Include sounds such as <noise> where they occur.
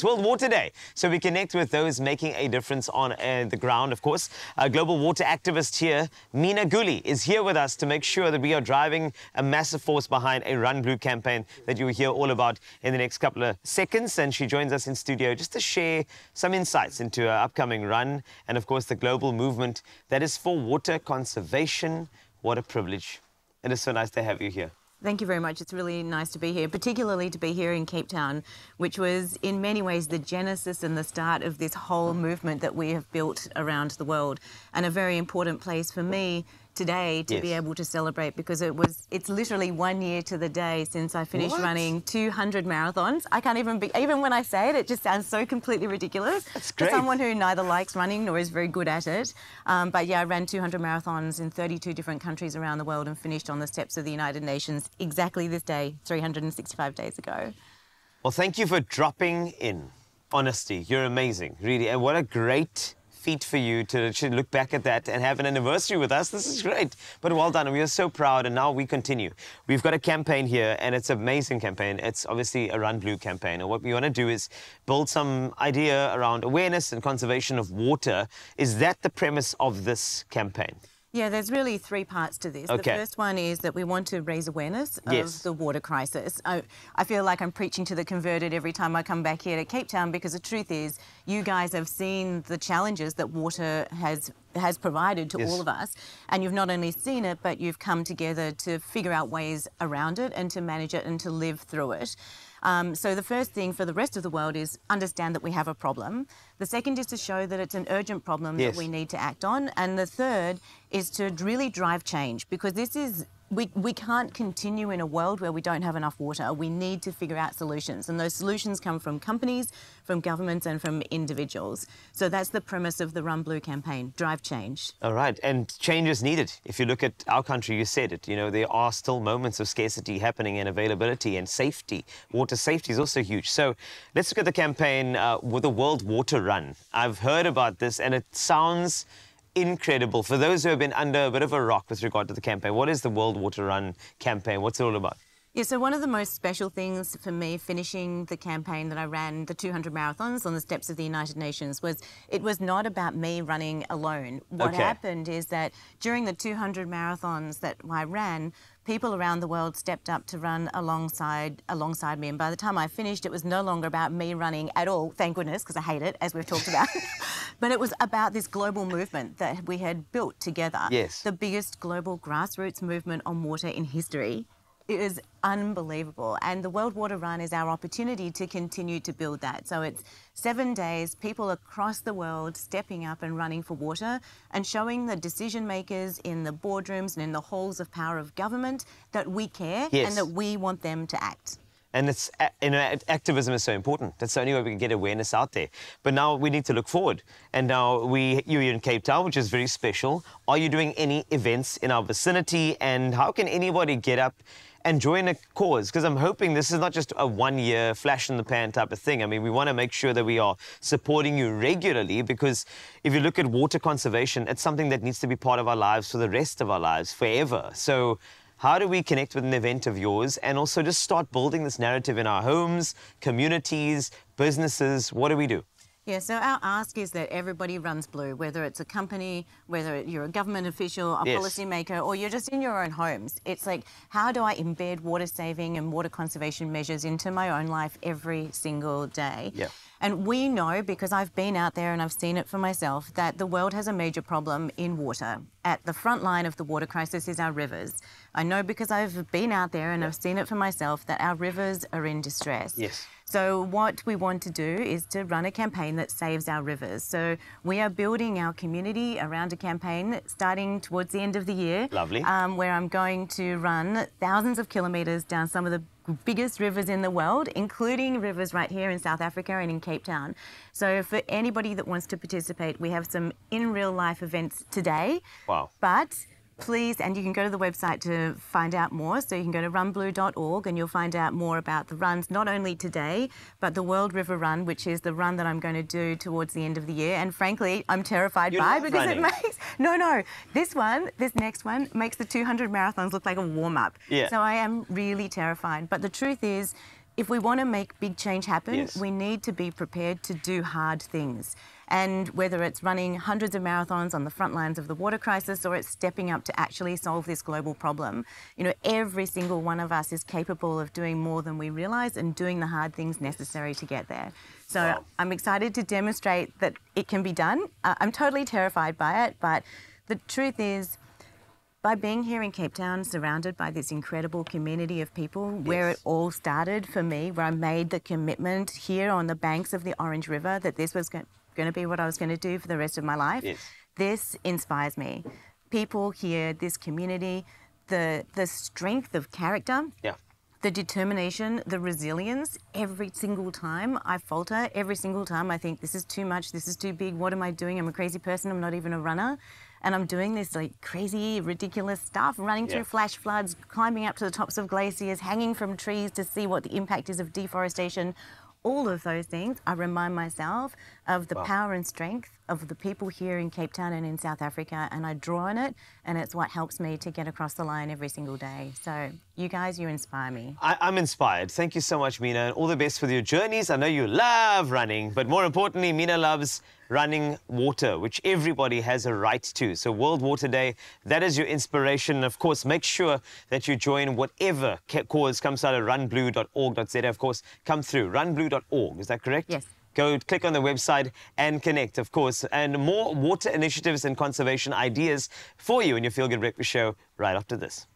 It's World Water Day, so we connect with those making a difference on uh, the ground, of course. A global water activist here, Mina Guli, is here with us to make sure that we are driving a massive force behind a Run Blue campaign that you will hear all about in the next couple of seconds. And she joins us in studio just to share some insights into her upcoming run and, of course, the global movement that is for water conservation. What a privilege. It is so nice to have you here. Thank you very much. It's really nice to be here, particularly to be here in Cape Town, which was in many ways the genesis and the start of this whole movement that we have built around the world, and a very important place for me today to yes. be able to celebrate because it was it's literally one year to the day since I finished what? running 200 marathons. I can't even be even when I say it, it just sounds so completely ridiculous. That's great. For someone who neither likes running nor is very good at it. Um, but yeah, I ran 200 marathons in 32 different countries around the world and finished on the steps of the United Nations exactly this day, 365 days ago. Well, thank you for dropping in. Honesty, you're amazing, really. And what a great feat for you to, to look back at that and have an anniversary with us. This is great. But well done. We are so proud. And now we continue. We've got a campaign here, and it's an amazing campaign. It's obviously a Run Blue campaign. And what we want to do is build some idea around awareness and conservation of water. Is that the premise of this campaign? Yeah, there's really three parts to this. Okay. The first one is that we want to raise awareness of yes. the water crisis. I, I, feel like I'm preaching to the converted every time I come back here to Cape Town because the truth is you guys have seen the challenges that water has has provided to yes. all of us and you've not only seen it but you've come together to figure out ways around it and to manage it and to live through it. Um, so the first thing for the rest of the world is understand that we have a problem. The second is to show that it's an urgent problem yes. that we need to act on. And the third is to really drive change because this is we, we can't continue in a world where we don't have enough water. We need to figure out solutions. And those solutions come from companies, from governments, and from individuals. So that's the premise of the Run Blue campaign drive change. All right. And change is needed. If you look at our country, you said it, you know, there are still moments of scarcity happening and availability and safety. Water safety is also huge. So let's look at the campaign uh, with the World Water Run. I've heard about this, and it sounds incredible. For those who have been under a bit of a rock with regard to the campaign, what is the World Water Run campaign? What's it all about? Yeah, so one of the most special things for me finishing the campaign that I ran, the 200 marathons on the steps of the United Nations, was it was not about me running alone. What okay. happened is that during the 200 marathons that I ran, people around the world stepped up to run alongside alongside me. And by the time I finished, it was no longer about me running at all, thank goodness, because I hate it, as we've talked about. <laughs> but it was about this global movement that we had built together. Yes. The biggest global grassroots movement on water in history it is unbelievable. And the World Water Run is our opportunity to continue to build that. So it's seven days, people across the world stepping up and running for water and showing the decision makers in the boardrooms and in the halls of power of government that we care yes. and that we want them to act. And it's, you know, activism is so important. That's the only way we can get awareness out there. But now we need to look forward. And now we, you're in Cape Town, which is very special. Are you doing any events in our vicinity? And how can anybody get up and join a cause? Because I'm hoping this is not just a one-year flash in the pan type of thing. I mean, we want to make sure that we are supporting you regularly because if you look at water conservation, it's something that needs to be part of our lives for the rest of our lives, forever. So how do we connect with an event of yours and also just start building this narrative in our homes, communities, businesses? What do we do? Yeah, so our ask is that everybody runs blue, whether it's a company, whether you're a government official, a yes. policymaker, or you're just in your own homes. It's like, how do I embed water saving and water conservation measures into my own life every single day? Yeah. And we know, because I've been out there and I've seen it for myself, that the world has a major problem in water. At the front line of the water crisis is our rivers. I know because I've been out there and yeah. I've seen it for myself that our rivers are in distress. Yes. So what we want to do is to run a campaign that saves our rivers. So we are building our community around a campaign starting towards the end of the year. Lovely. Um, where I'm going to run thousands of kilometres down some of the biggest rivers in the world, including rivers right here in South Africa and in Cape Town. So for anybody that wants to participate, we have some in real life events today. Wow. But please, and you can go to the website to find out more. So you can go to runblue.org and you'll find out more about the runs, not only today, but the World River Run, which is the run that I'm going to do towards the end of the year. And frankly, I'm terrified you by because running. it makes, <laughs> no, no, this one, this next one makes the 200 marathons look like a warm up. Yeah. So I am really terrified. But the truth is, if we want to make big change happen, Yes. we need to be prepared to do hard things. And whether it's running hundreds of marathons on the front lines of the water crisis or it's stepping up to actually solve this global problem, you know, every single one of us is capable of doing more than we realize and doing the hard things necessary to get there. So Wow. I'm excited to demonstrate that it can be done. Uh, I'm totally terrified by it, but the truth is, by being here in Cape Town, surrounded by this incredible community of people, where it all started for me, where I made the commitment here on the banks of the Orange River that this was going to be what I was going to do for the rest of my life, Yes. this inspires me. People here, this community, the the strength of character, Yeah. the determination, the resilience, every single time I falter, every single time I think this is too much, this is too big, what am I doing? I'm a crazy person, I'm not even a runner. And I'm doing this like crazy, ridiculous stuff, running Yeah. through flash floods, climbing up to the tops of glaciers, hanging from trees to see what the impact is of deforestation. All of those things, I remind myself of the Wow. power and strength of the people here in Cape Town and in South Africa, and I draw on it, and it's what helps me to get across the line every single day. So, you guys, you inspire me. I, I'm inspired. Thank you so much, Mina, and all the best with your journeys. I know you love running, but more importantly, Mina loves running water, which everybody has a right to. So, World Water Day, that is your inspiration. Of course, make sure that you join whatever ca- cause comes out of runblue.org.za. Of course, come through runblue.org. Is that correct? Yes. Go click on the website and connect, of course. And more water initiatives and conservation ideas for you in your Feel Good Breakfast show right after this.